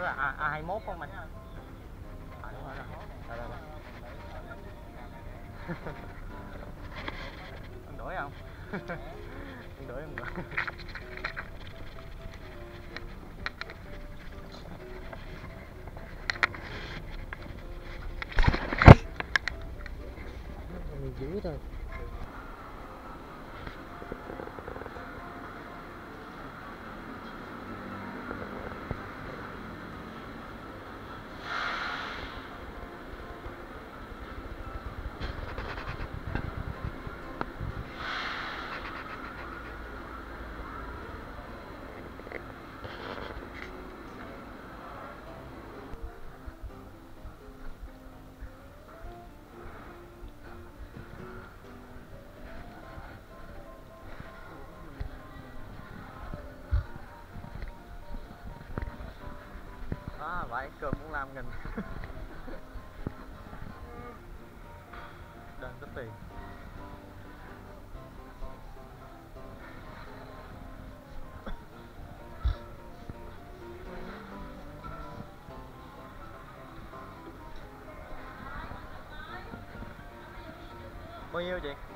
là A, A21 không mày? À, đúng rồi, rồi. Đây, đây, đây. anh đuổi không? anh đuổi không đuổi. giữ thôi Đó, cơm cũng làm nghìn. Đang có tiền. Bao nhiêu chị?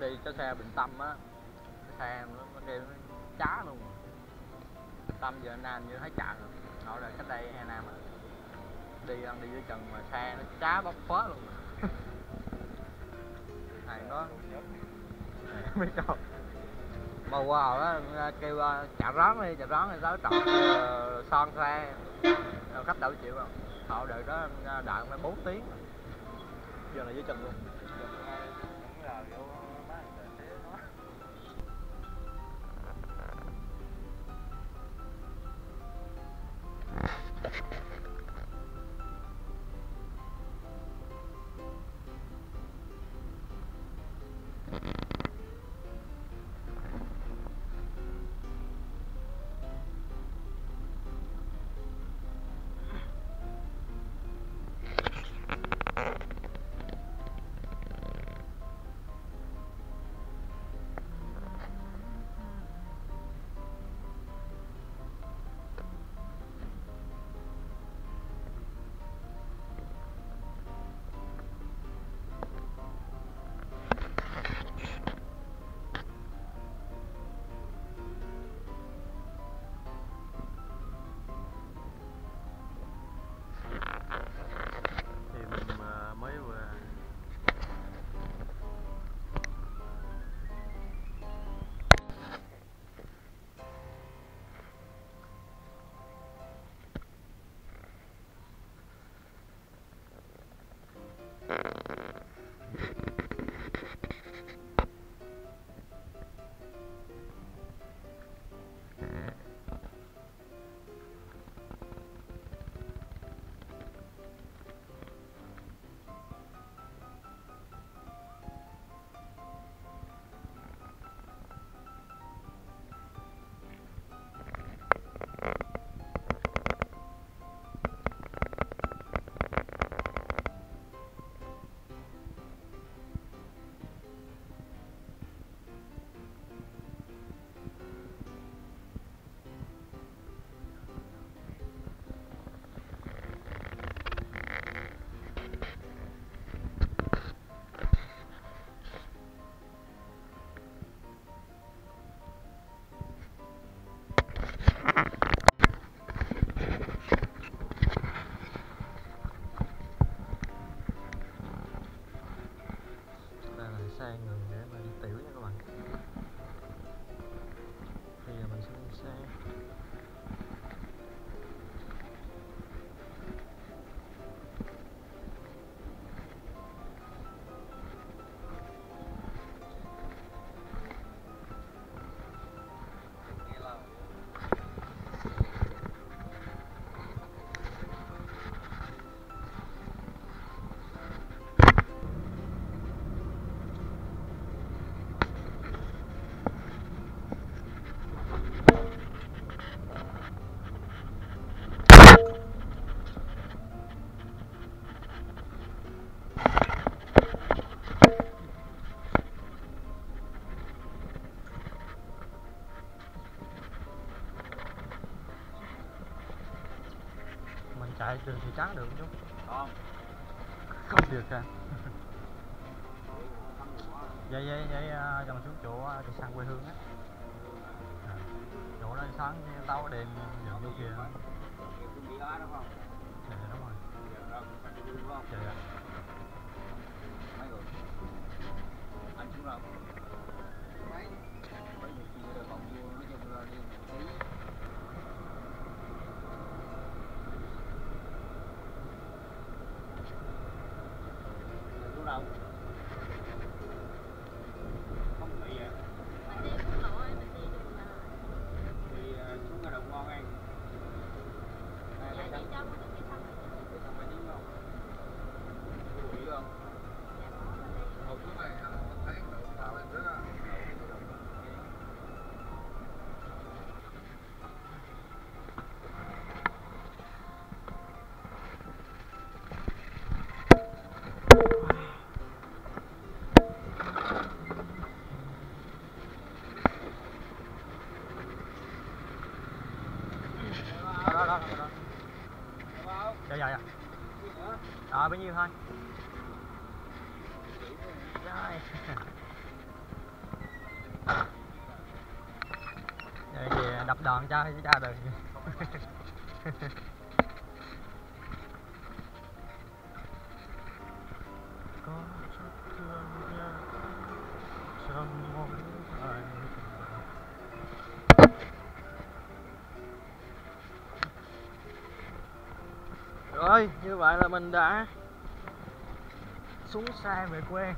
Em đi cái xe Bình Tâm á Cái xe nó, nó kêu nó chá luôn. Tâm giờ Nam như thấy chặn rồi là cách đây hai nam á Đi ăn đi dưới Trần mà xe nó chá bóc phớ luôn. Rồi Này nó Mấy câu Mà qua đó kêu ờ, chả rón đi, chả rón thì tới trọ ờ, son xe. Rồi khách đâu chịu không Họ đợi đó đợi mấy bốn tiếng. Giờ là dưới chân luôn. フフフ。Đường thị trấn được chứ Không. không được à vậy vậy vậy à, dòng xuống chỗ à, cây xăng quê hương á à, chỗ đó sáng tao đèn dựng vô kia dạ đúng rồi dạ dạ Không có chút thương nhớ trong mỗi ngày. Rồi như vậy là mình đã xuống xe về quê.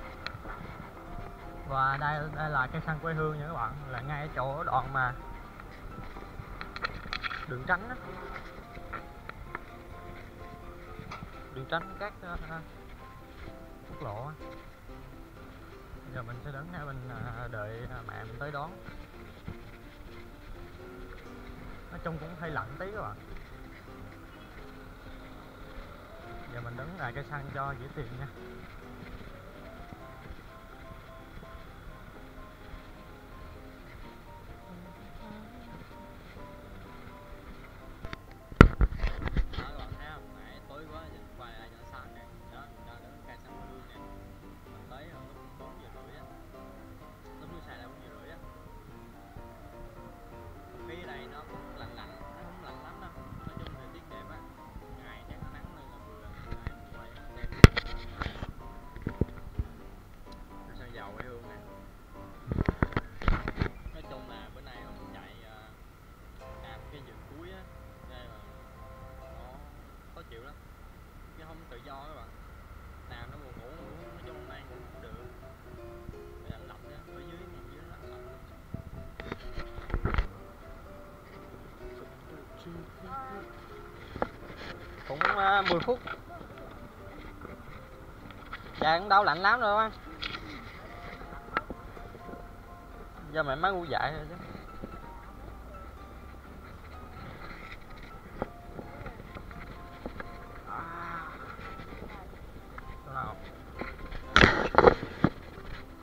Và đây đây là cây xăng quê hương nha các bạn là ngay chỗ đoạn mà đường tránh đó. đường tránh các ờ, quốc lộ giờ mình sẽ đứng hai mình đợi ờ, mẹ mình tới đón. Nói chung cũng hơi lạnh tí các bạn. Giờ mình đứng lại cây xăng cho dễ tiền nha. 10 phút. Dạ cũng đâu lạnh lắm đâu á do mẹ má ngu dại rồi chứ.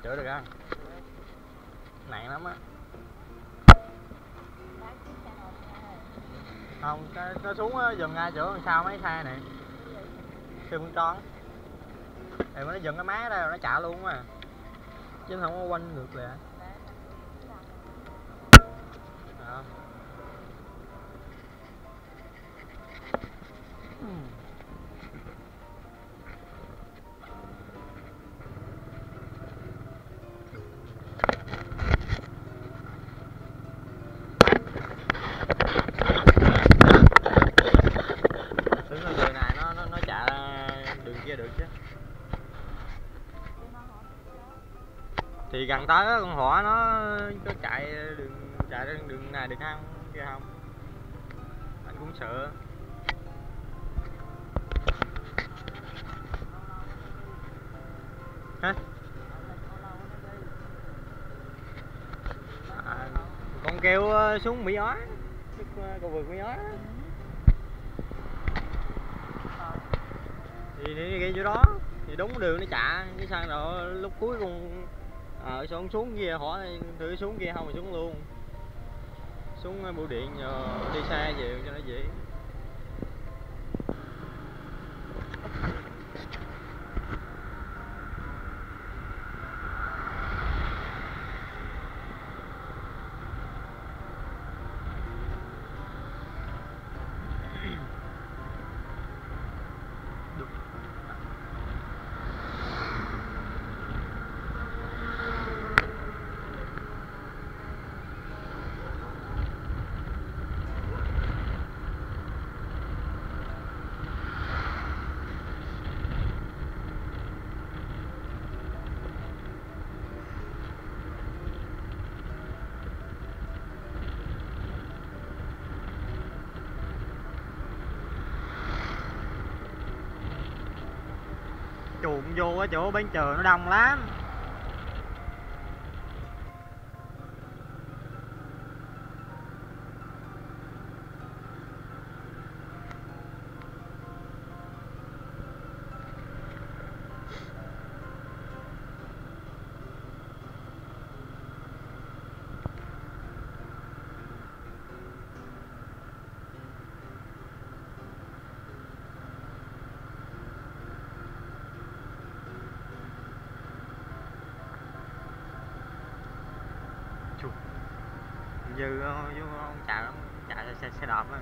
Chữa được không? Nặng lắm á Bán chiếc xe hộp nha. Không, cái, nó xuống dừng ngay chỗ đằng sau mấy xe này. Xe con tròn Thì nó dừng cái má ra rồi nó chạy luôn mà Chứ không có quanh ngược lại. Gần tới con hỏa nó có chạy đường chạy đường đường này đường ăn Kia không? Anh cũng sợ. Hả? À, con kêu ờ, xuống Mỹ Ói, ờ, cầu vượt Mỹ Ói thì thì cái chỗ đó thì đúng đường nó chạy cái sang rồi lúc cuối cùng ở xuống xuống kia hỏi thử xuống kia không mà xuống luôn. Xuống ờ, bưu điện rồi đi xe về cho nó dễ. Chuồn vô cái chỗ bến chờ nó đông lắm. Dư vô ông chạy chạy xe, xe, đạp á.